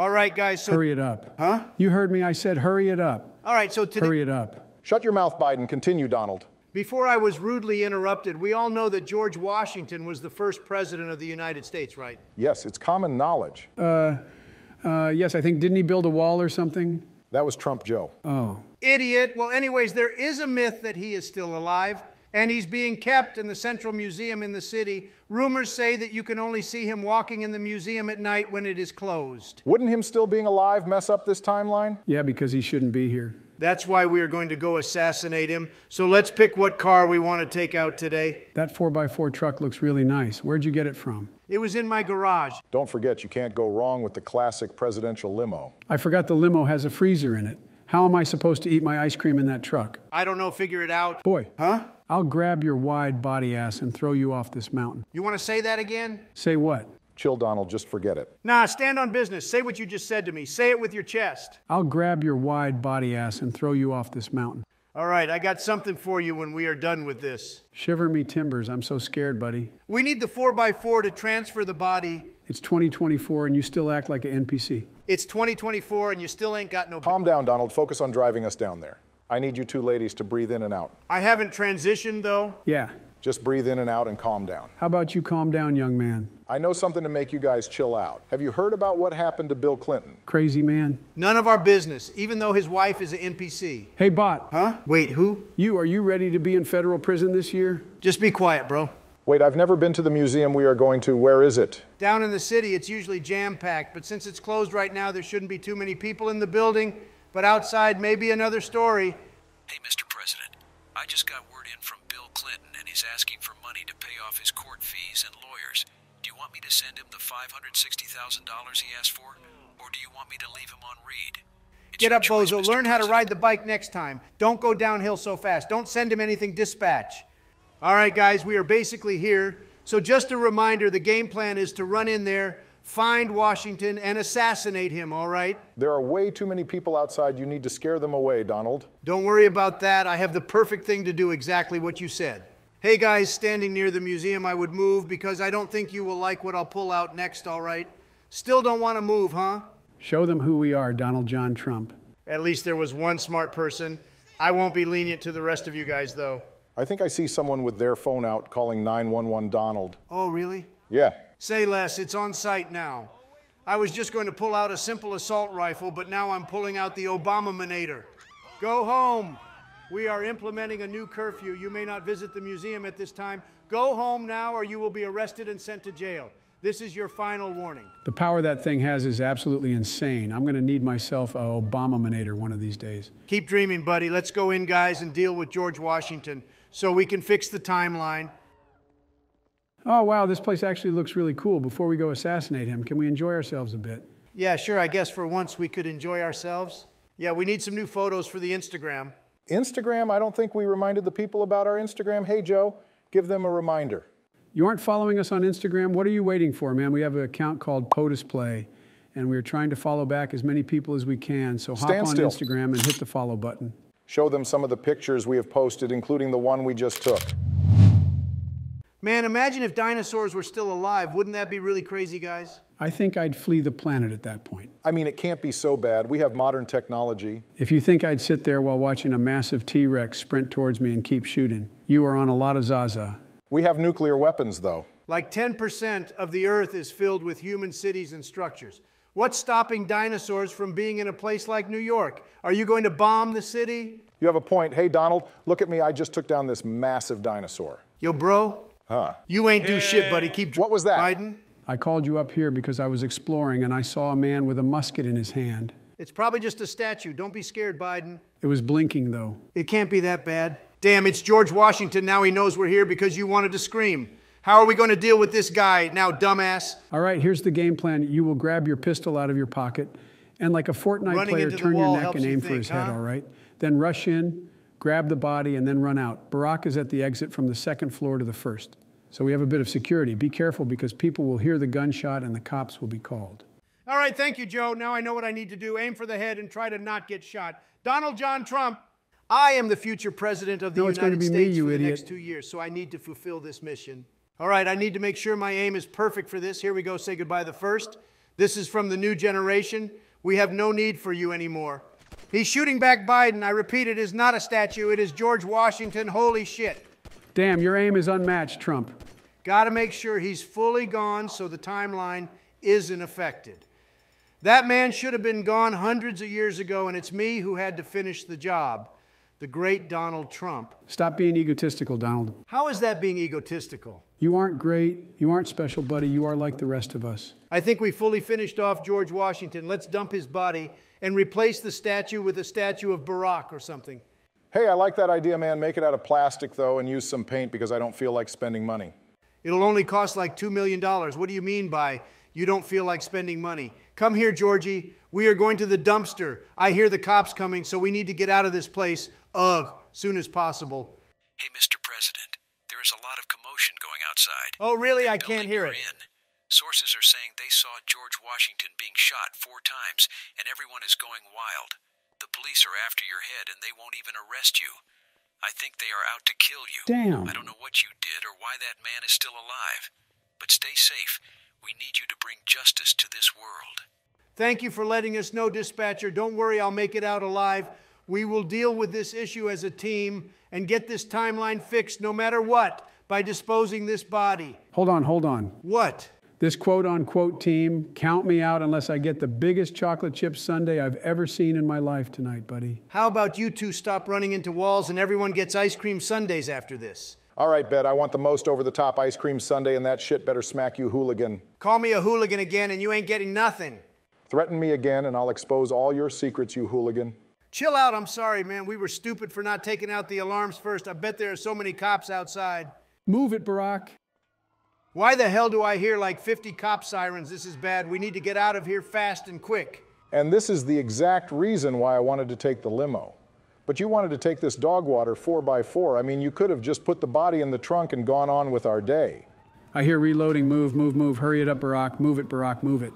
All right, guys. So, Hurry it up. Huh? You heard me. I said hurry it up. all right. So today, Hurry it up. Shut your mouth, Biden. Continue, Donald. before I was rudely interrupted, we all know that George Washington was the first president of the United States, right? Yes, it's common knowledge. Uh, yes, I think, didn't he build a wall or something? That was Trump Joe. Oh. Idiot. Well, anyways, there is a myth that he is still alive, and he's being kept in the Central Museum in the city. Rumors say that you can only see him walking in the museum at night when it is closed. Wouldn't him still being alive mess up this timeline? Yeah, because he shouldn't be here. That's why we are going to go assassinate him. So let's pick what car we want to take out today. That 4x4 truck looks really nice. Where'd you get it from? It was in my garage. Don't forget, you can't go wrong with the classic presidential limo. I forgot the limo has a freezer in it. How am I supposed to eat my ice cream in that truck? I don't know, figure it out. Boy, Huh? I'll grab your wide body ass and throw you off this mountain. You want to say that again? Say what? Chill, Donald, just forget it. Nah, stand on business. Say what you just said to me. Say it with your chest. I'll grab your wide body ass and throw you off this mountain. All right, I got something for you when we are done with this. Shiver me timbers. I'm so scared, buddy. We need the 4x4 to transfer the body. It's 2024 and you still act like an NPC. It's 2024 and you still ain't got no. Calm down, Donald. Focus on driving us down there. I need you two ladies to breathe in and out. I haven't transitioned though. Yeah. Just breathe in and out and calm down. How about you calm down, young man? I know something to make you guys chill out. Have you heard about what happened to Bill Clinton? Crazy man. None of our business, even though his wife is an NPC. Hey, bot. Huh? Wait, who? You, are you ready to be in federal prison this year? Just be quiet, bro. Wait, I've never been to the museum we are going to. Where is it? Down in the city, it's usually jam packed, but since it's closed right now, there shouldn't be too many people in the building. But outside, maybe another story. Hey, Mr. President, I just got word in from Bill Clinton and he's asking for money to pay off his court fees and lawyers. Do you want me to send him the $560,000 he asked for? Or do you want me to leave him on read? It's Get up, choice, Bozo. Mr. Learn how to ride the bike next time. Don't go downhill so fast. Don't send him anything dispatch. All right, guys, we are basically here. So, just a reminder the game plan is to run in there, find Washington, and assassinate him, all right? There are way too many people outside. You need to scare them away, Donald. Don't worry about that. I have the perfect thing to do exactly what you said. Hey, guys, standing near the museum, I would move because I don't think you will like what I'll pull out next, all right? Still don't want to move, huh? Show them who we are, Donald John Trump. At least there was one smart person. I won't be lenient to the rest of you guys, though. I think I see someone with their phone out calling 911 Donald. Oh, really? Yeah. Say less, it's on site now. I was just going to pull out a simple assault rifle, but now I'm pulling out the Obama-manator. Go home. We are implementing a new curfew. You may not visit the museum at this time. Go home now, or you will be arrested and sent to jail. This is your final warning. The power that thing has is absolutely insane. I'm going to need myself a Obama-manator one of these days. Keep dreaming, buddy. Let's go in, guys, and deal with George Washington so we can fix the timeline. Oh, wow, this place actually looks really cool. Before we go assassinate him, can we enjoy ourselves a bit? Yeah, sure. I guess for once we could enjoy ourselves. Yeah, we need some new photos for the Instagram. Instagram, I don't think we reminded the people about our Instagram. Hey, Joe, give them a reminder. You aren't following us on Instagram? What are you waiting for, man? We have an account called POTUS Play, and we're trying to follow back as many people as we can. So hop Stand on still. Instagram and hit the follow button. Show them some of the pictures we have posted, including the one we just took. Man, imagine if dinosaurs were still alive. Wouldn't that be really crazy, guys? I think I'd flee the planet at that point. I mean, it can't be so bad. We have modern technology. If you think I'd sit there while watching a massive T Rex sprint towards me and keep shooting, you are on a lot of Zaza. We have nuclear weapons, though. Like 10% of the Earth is filled with human cities and structures. What's stopping dinosaurs from being in a place like New York? Are you going to bomb the city? You have a point. Hey, Donald, look at me. I just took down this massive dinosaur. Yo, bro, Huh. you ain't do shit, buddy. Keep What was that? Biden? I called you up here because I was exploring and I saw a man with a musket in his hand. It's probably just a statue. Don't be scared, Biden. It was blinking, though. It can't be that bad. Damn, it's George Washington. Now he knows we're here because you wanted to scream. How are we going to deal with this guy now, dumbass? All right, here's the game plan. You will grab your pistol out of your pocket and, like a Fortnite Running player, turn your neck and you aim for think, his head, all right? Then rush in, grab the body, and then run out. Barack is at the exit from the second floor to the first. So we have a bit of security. Be careful because people will hear the gunshot and the cops will be called. All right, thank you, Joe. Now I know what I need to do. Aim for the head and try to not get shot. Donald John Trump, I am the future president of the No, United me, States you for the idiot. next two years, so I need to fulfill this mission. All right, I need to make sure my aim is perfect for this. Here we go. Say goodbye the first, This is from the new generation. We have no need for you anymore. He's shooting back Biden. I repeat, it is not a statue, it is George Washington. Holy shit. Damn, your aim is unmatched, Trump. Got to make sure he's fully gone so the timeline isn't affected. That man should have been gone hundreds of years ago, and it's me who had to finish the job. The great Donald Trump. Stop being egotistical, Donald. How is that being egotistical? You aren't great. You aren't special, buddy. You are like the rest of us. I think we fully finished off George Washington. Let's dump his body and replace the statue with a statue of Barack or something. Hey, I like that idea, man. Make it out of plastic, though, and use some paint because I don't feel like spending money. It'll only cost like $2 million. What do you mean by you don't feel like spending money? Come here, Georgie. We are going to the dumpster. I hear the cops coming, so we need to get out of this place, ugh, soon as possible. Hey, Mr. President, there is a lot of commotion going outside. Oh, really? I can't hear it. In. Sources are saying they saw George Washington being shot four times, and everyone is going wild. The police are after your head, and they won't even arrest you. I think they are out to kill you. Damn. I don't know what you did or why that man is still alive. But stay safe. We need you to bring justice to this world. Thank you for letting us know, dispatcher. Don't worry, I'll make it out alive. We will deal with this issue as a team and get this timeline fixed no matter what by disposing this body. Hold on, hold on. What? This quote unquote team, count me out unless I get the biggest chocolate chip sundae I've ever seen in my life tonight, buddy. How about you two stop running into walls and everyone gets ice cream sundaes after this? All right, Bet, I want the most over the top ice cream sundae, and that shit better smack you, hooligan. Call me a hooligan again and you ain't getting nothing. Threaten me again, and I'll expose all your secrets, you hooligan. Chill out, I'm sorry, man. We were stupid for not taking out the alarms first. I bet there are so many cops outside. Move it, Barack. Why the hell do I hear like 50 cop sirens? This is bad. We need to get out of here fast and quick. And this is the exact reason why I wanted to take the limo. But you wanted to take this dog water four by four. I mean, you could have just put the body in the trunk and gone on with our day. I hear reloading. Move, move, move. Hurry it up, Barack. Move it, Barack. Move it.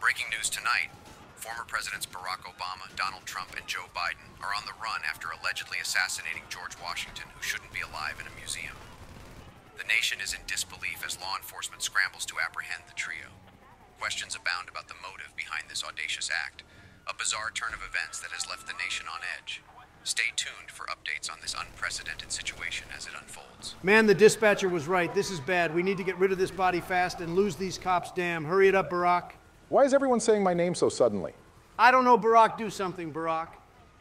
Breaking news tonight. Former Presidents Barack Obama, Donald Trump, and Joe Biden are on the run after allegedly assassinating George Washington, who shouldn't be alive in a museum. The nation is in disbelief as law enforcement scrambles to apprehend the trio. Questions abound about the motive behind this audacious act, a bizarre turn of events that has left the nation on edge. Stay tuned for updates on this unprecedented situation as it unfolds. Man, the dispatcher was right. This is bad. We need to get rid of this body fast and lose these cops. Damn. Hurry it up, Barack. Why is everyone saying my name so suddenly? I don't know, Barack. Do something, Barack.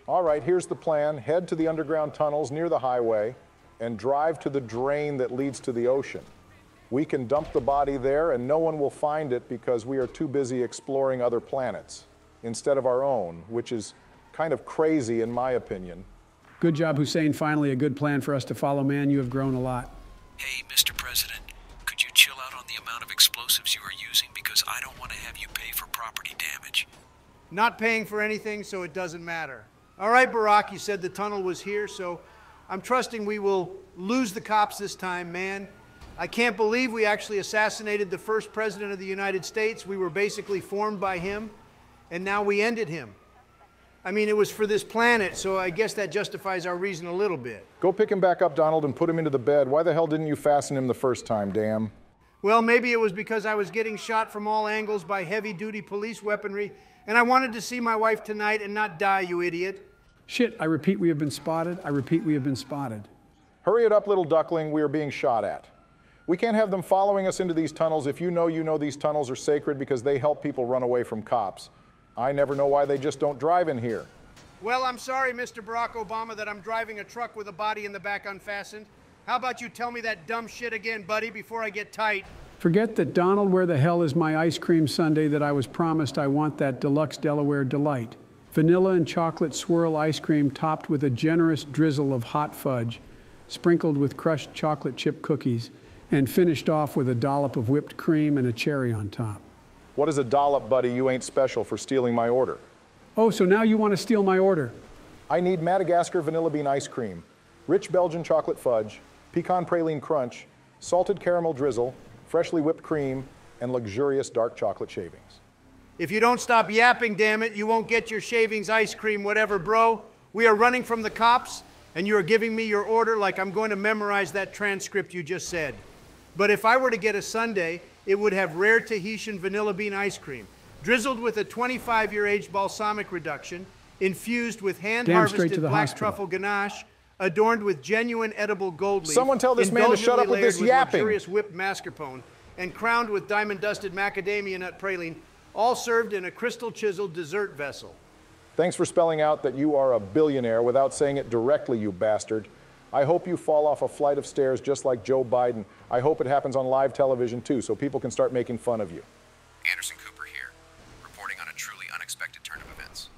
All right, here's the plan head to the underground tunnels near the highway and drive to the drain that leads to the ocean. We can dump the body there and no one will find it because we are too busy exploring other planets instead of our own, which is kind of crazy in my opinion. Good job, Hussein. Finally, a good plan for us to follow, man. You have grown a lot. Hey, Mr. President, could you chill out on the amount of explosives you are using because I don't want to have you pay for property damage. Not paying for anything, so it doesn't matter. All right, Barack, you said the tunnel was here, so I'm trusting we will lose the cops this time, man. I can't believe we actually assassinated the first president of the United States. We were basically formed by him, and now we ended him. I mean, it was for this planet, so I guess that justifies our reason a little bit. Go pick him back up, Donald, and put him into the bed. Why the hell didn't you fasten him the first time, damn? Well, maybe it was because I was getting shot from all angles by heavy duty police weaponry, and I wanted to see my wife tonight and not die, you idiot. Shit, I repeat, we have been spotted. I repeat, we have been spotted. Hurry it up, little duckling. We are being shot at. We can't have them following us into these tunnels if you know you know these tunnels are sacred because they help people run away from cops. I never know why they just don't drive in here. Well, I'm sorry, Mr. Barack Obama, that I'm driving a truck with a body in the back unfastened. How about you tell me that dumb shit again, buddy, before I get tight? Forget that, Donald. Where the hell is my ice cream sundae that I was promised? I want that deluxe Delaware delight. Vanilla and chocolate swirl ice cream topped with a generous drizzle of hot fudge, sprinkled with crushed chocolate chip cookies, and finished off with a dollop of whipped cream and a cherry on top. What is a dollop, buddy? You ain't special for stealing my order. Oh, so now you want to steal my order? I need Madagascar vanilla bean ice cream, rich Belgian chocolate fudge, pecan praline crunch, salted caramel drizzle, freshly whipped cream, and luxurious dark chocolate shavings. If you don't stop yapping, damn it, you won't get your shavings, ice cream, whatever, bro. We are running from the cops, and you are giving me your order like I'm going to memorize that transcript you just said. But if I were to get a sundae, it would have rare Tahitian vanilla bean ice cream. drizzled with a 25 year aged balsamic reduction, infused with hand Damn straight to harvested black hospital. truffle ganache, adorned with genuine edible gold leaf. Someone tell this man to shut up with this layered with yapping. luxurious whipped mascarpone, and crowned with diamond dusted macadamia nut praline, all served in a crystal chiseled dessert vessel. Thanks for spelling out that you are a billionaire without saying it directly, you bastard. I hope you fall off a flight of stairs just like Joe Biden. I hope it happens on live television too, so people can start making fun of you. Anderson Cooper here, reporting on a truly unexpected turn of events.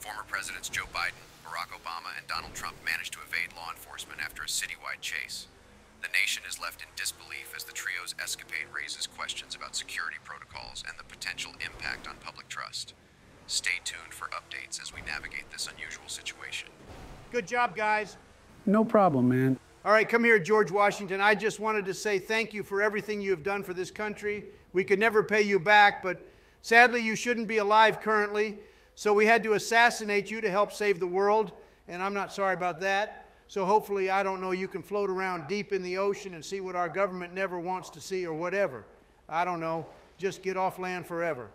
Former Presidents Joe Biden, Barack Obama, and Donald Trump managed to evade law enforcement after a citywide chase. The nation is left in disbelief as the trio's escapade raises questions about security protocols and the potential impact on public trust. Stay tuned for updates as we navigate this unusual situation. Good job, guys. No problem, man. All right, come here, George Washington. I just wanted to say thank you for everything you have done for this country. We could never pay you back, but sadly, you shouldn't be alive currently. So we had to assassinate you to help save the world, and I'm not sorry about that. So hopefully, I don't know, you can float around deep in the ocean and see what our government never wants to see or whatever. I don't know. Just get off land forever.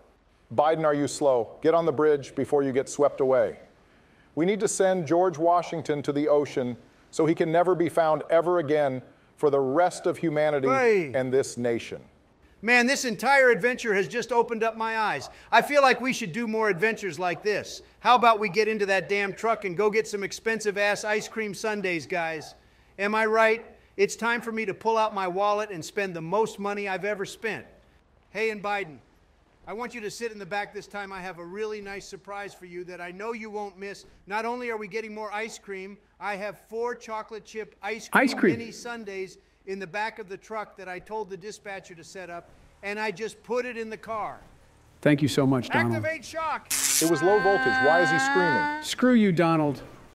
Biden, are you slow? Get on the bridge before you get swept away. We need to send George Washington to the ocean so he can never be found ever again for the rest of humanity Hey. and this nation. Man, this entire adventure has just opened up my eyes. I feel like we should do more adventures like this. How about we get into that damn truck and go get some expensive ass ice cream sundaes, guys? Am I right? It's time for me to pull out my wallet and spend the most money I've ever spent. Hey, and Biden, I want you to sit in the back this time. I have a really nice surprise for you that I know you won't miss. Not only are we getting more ice cream, I have four chocolate chip ice cream, Ice cream. mini sundaes in the back of the truck that I told the dispatcher to set up, and I just put it in the car. Thank you so much, Donald. Activate shock. It was low voltage. Why is he screaming? Screw you, Donald.